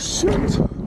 shit.